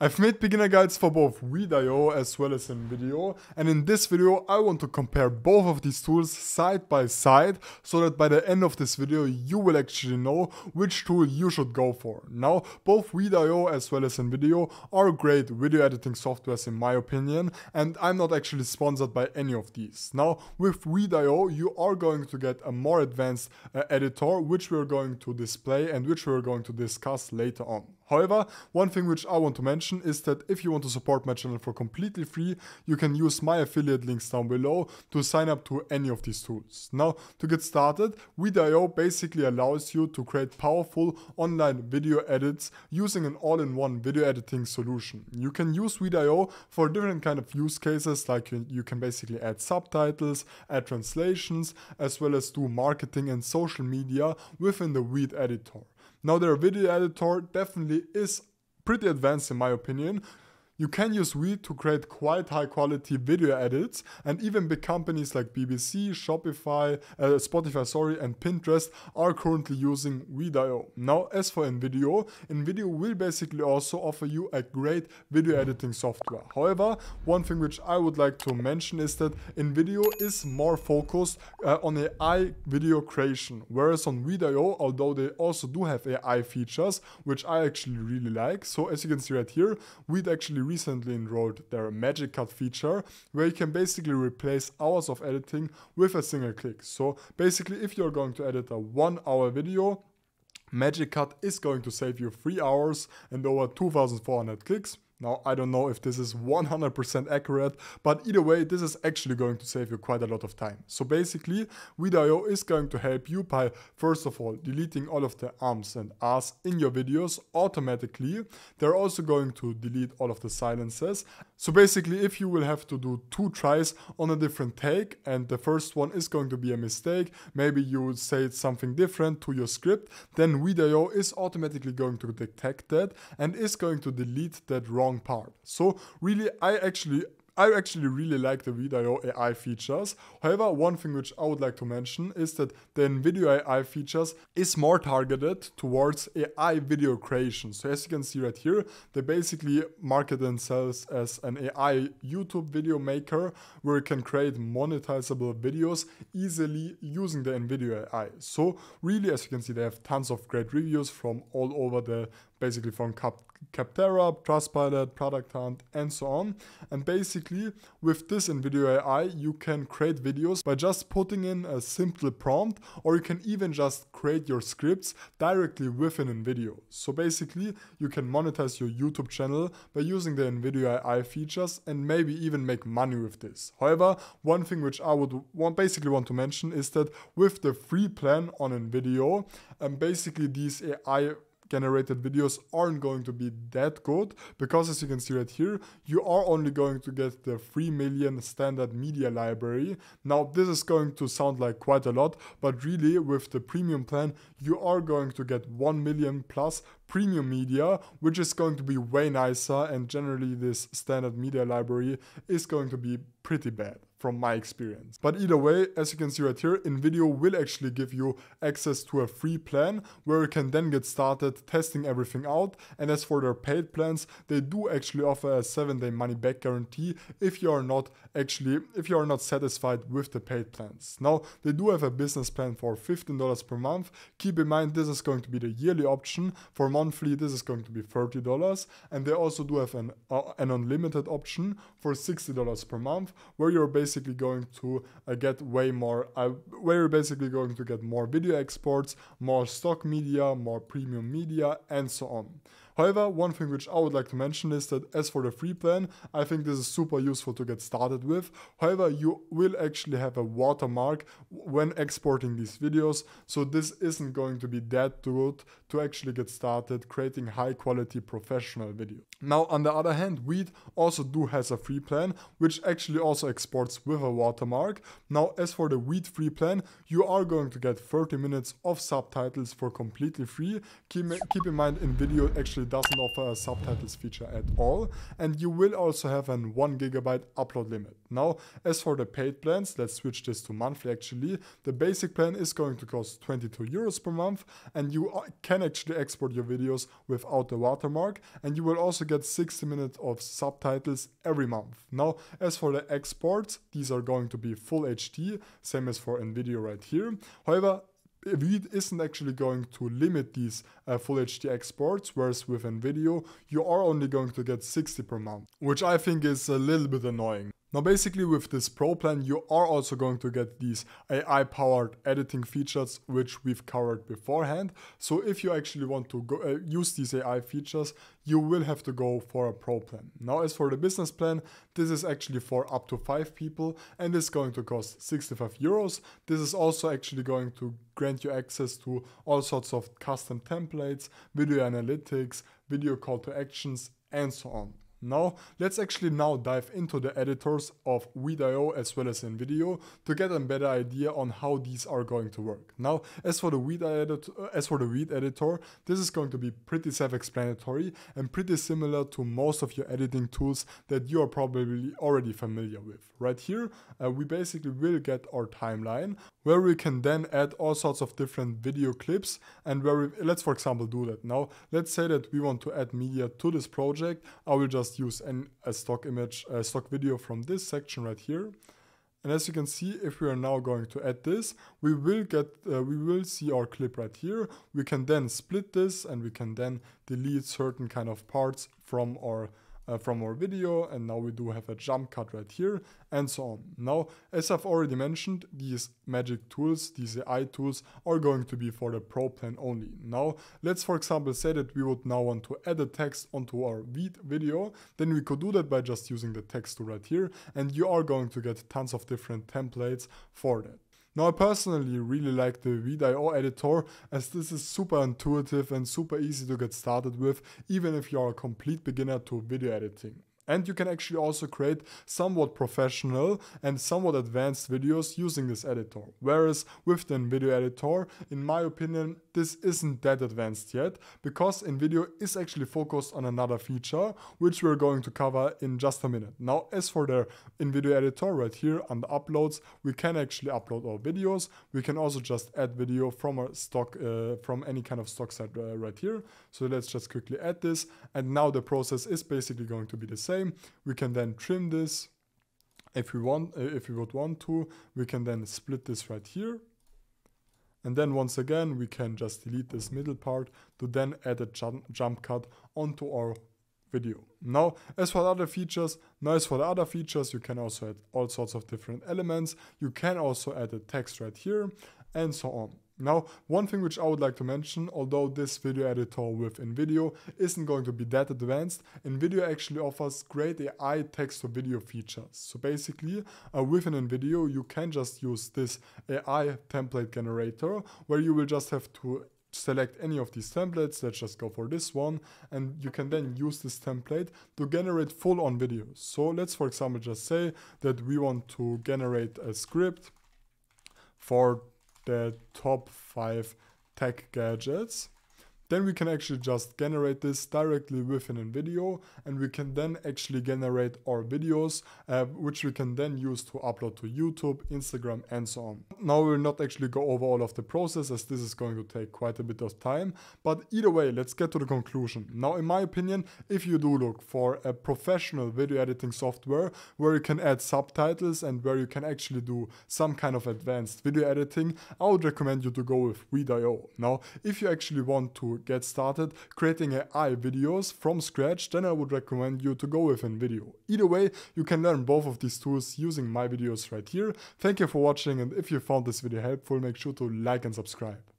I've made beginner guides for both Veed.io as well as InVideo and in this video I want to compare both of these tools side by side so that by the end of this video you will actually know which tool you should go for. Now both Veed.io as well as InVideo are great video editing softwares in my opinion and I'm not actually sponsored by any of these. Now with Veed.io you are going to get a more advanced uh, editor which we're going to display and which we're going to discuss later on. However, one thing which I want to mention is that if you want to support my channel for completely free, you can use my affiliate links down below to sign up to any of these tools. Now, to get started, Veed.io basically allows you to create powerful online video edits using an all-in-one video editing solution. You can use Veed.io for different kind of use cases like you, you can basically add subtitles, add translations, as well as do marketing and social media within the Veed editor. Now their video editor definitely is pretty advanced in my opinion. You can use Veed to create quite high quality video edits and even big companies like BBC, Shopify, uh, Spotify sorry and Pinterest are currently using Veed.io. Now as for InVideo, InVideo will basically also offer you a great video editing software. However, one thing which I would like to mention is that InVideo is more focused uh, on AI video creation whereas on Veed.io although they also do have AI features which I actually really like. So as you can see right here, Veed actually recently enrolled their Magic Cut feature where you can basically replace hours of editing with a single click. So basically if you're going to edit a one hour video, Magic Cut is going to save you 3 hours and over 2400 clicks now, I don't know if this is 100% accurate, but either way, this is actually going to save you quite a lot of time. So basically, Veed.io is going to help you by, first of all, deleting all of the ums and ahs in your videos automatically. They're also going to delete all of the silences. So basically, if you will have to do two tries on a different take, and the first one is going to be a mistake, maybe you would say something different to your script, then Veed.io is automatically going to detect that and is going to delete that wrong part. So really, I actually I actually really like the Veed.io AI features. However, one thing which I would like to mention is that the InVideo AI features is more targeted towards AI video creation. So as you can see right here, they basically market themselves as an AI YouTube video maker where you can create monetizable videos easily using the InVideo AI. So really, as you can see, they have tons of great reviews from all over the basically from Cap Capterra, Trustpilot, Product Hunt, and so on. And basically, with this InVideo AI, you can create videos by just putting in a simple prompt, or you can even just create your scripts directly within InVideo. So basically, you can monetize your YouTube channel by using the InVideo AI features and maybe even make money with this. However, one thing which I would want, basically want to mention is that with the free plan on InVideo, um, basically these AI generated videos aren't going to be that good because as you can see right here you are only going to get the 3 million standard media library. Now this is going to sound like quite a lot but really with the premium plan you are going to get 1 million plus premium media which is going to be way nicer and generally this standard media library is going to be pretty bad from my experience. But either way, as you can see right here, InVideo will actually give you access to a free plan where you can then get started testing everything out. And as for their paid plans, they do actually offer a 7 day money back guarantee if you are not actually, if you are not satisfied with the paid plans. Now, they do have a business plan for $15 per month. Keep in mind, this is going to be the yearly option. For monthly, this is going to be $30. And they also do have an, uh, an unlimited option for $60 per month where you're basically basically going to uh, get way more, uh, you're basically going to get more video exports, more stock media, more premium media, and so on. However, one thing which I would like to mention is that as for the free plan, I think this is super useful to get started with. However, you will actually have a watermark when exporting these videos, so this isn't going to be that good to actually get started creating high quality professional video. Now, on the other hand, Veed also do has a free plan, which actually also exports with a watermark. Now, as for the Veed free plan, you are going to get 30 minutes of subtitles for completely free. Keep, keep in mind, InVideo actually doesn't offer a subtitles feature at all and you will also have an 1 gigabyte upload limit. Now as for the paid plans, let's switch this to monthly actually. The basic plan is going to cost 22 euros per month and you uh, can actually export your videos without the watermark and you will also get 60 minutes of subtitles every month. Now as for the exports, these are going to be full HD, same as for InVideo right here. However, Veed isn't actually going to limit these uh, full HD exports, whereas with InVideo you are only going to get 60 per month, which I think is a little bit annoying. Now basically with this Pro plan you are also going to get these AI powered editing features which we've covered beforehand. So if you actually want to go, uh, use these AI features you will have to go for a Pro plan. Now as for the business plan this is actually for up to 5 people and is going to cost 65 euros. This is also actually going to grant you access to all sorts of custom templates, video analytics, video call to actions and so on. Now, let's actually now dive into the editors of Veed.io as well as InVideo to get a better idea on how these are going to work. Now, as for the Veed editor, as for the Veed editor, this is going to be pretty self-explanatory and pretty similar to most of your editing tools that you are probably already familiar with. Right here, uh, we basically will get our timeline where we can then add all sorts of different video clips and where we, let's for example do that. Now, let's say that we want to add media to this project. I will just use an, a stock image, a stock video from this section right here. And as you can see, if we are now going to add this, we will get, uh, we will see our clip right here. We can then split this and we can then delete certain kind of parts from our uh, from our video and now we do have a jump cut right here and so on. Now, as I've already mentioned, these magic tools, these AI tools are going to be for the pro plan only. Now, let's for example say that we would now want to add a text onto our video, then we could do that by just using the text tool right here and you are going to get tons of different templates for that. Now I personally really like the Veed.io editor as this is super intuitive and super easy to get started with even if you are a complete beginner to video editing. And you can actually also create somewhat professional and somewhat advanced videos using this editor. Whereas with the InVideo editor, in my opinion, this isn't that advanced yet because InVideo is actually focused on another feature, which we're going to cover in just a minute. Now, as for the InVideo editor right here on the uploads, we can actually upload our videos. We can also just add video from a stock, uh, from any kind of stock site uh, right here. So let's just quickly add this. And now the process is basically going to be the same we can then trim this if we want, uh, if we would want to. We can then split this right here. And then once again, we can just delete this middle part to then add a jump, jump cut onto our video. Now, as for the other features, as for the other features, you can also add all sorts of different elements. You can also add a text right here and so on. Now, one thing which I would like to mention, although this video editor with InVideo isn't going to be that advanced, InVideo actually offers great AI text to video features. So basically, uh, within InVideo, you can just use this AI template generator, where you will just have to select any of these templates, let's just go for this one, and you can then use this template to generate full-on videos. So let's for example just say that we want to generate a script for the top five tech gadgets then we can actually just generate this directly within a video and we can then actually generate our videos uh, which we can then use to upload to YouTube, Instagram and so on. Now we will not actually go over all of the process as this is going to take quite a bit of time but either way let's get to the conclusion. Now in my opinion if you do look for a professional video editing software where you can add subtitles and where you can actually do some kind of advanced video editing I would recommend you to go with Veed.io. Now if you actually want to get started creating AI videos from scratch, then I would recommend you to go with InVideo. Either way, you can learn both of these tools using my videos right here. Thank you for watching and if you found this video helpful, make sure to like and subscribe.